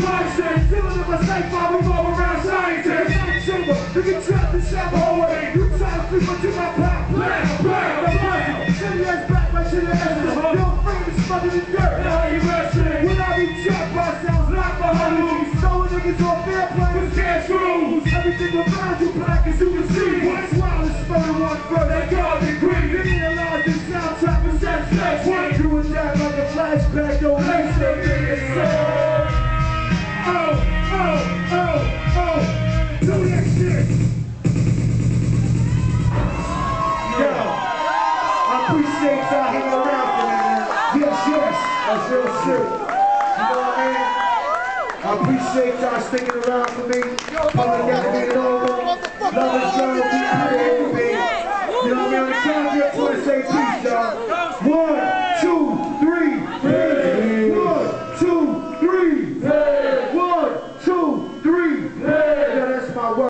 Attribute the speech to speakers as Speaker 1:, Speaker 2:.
Speaker 1: shit. Killing of a safe while we roll around scientists. Chamber, you can trap the shower away. You try to flip into my pop. Blam, blam, blam. Send your ass back right to the essence. Your frame is smothered in dirt. Now you resting. When I be trapped by sounds like my honey. Stolen niggas off their planes. Cash rules. Everything around you black as you can see. What's wild is spelling one first. They got the green. They analyze the soundtrack and set sex. One do and that like a flashback. Don't y'all hanging around for me, man. Yes, yes, that's real shit. You know what I mean? I appreciate y'all sticking around for me. Down to get over. Love and to be creative. You know what I mean? To get to say peace, y'all. One,